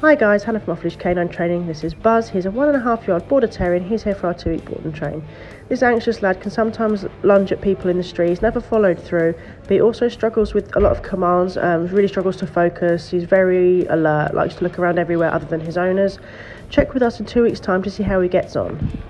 Hi guys, Hannah from Off Leash K9 Training. This is Buzz. He's a one and a half year old border terrier and he's here for our two week board and train. This anxious lad can sometimes lunge at people in the street. He's never followed through, but he also struggles with a lot of commands, um, really struggles to focus. He's very alert, likes to look around everywhere other than his owners. Check with us in two weeks' time to see how he gets on.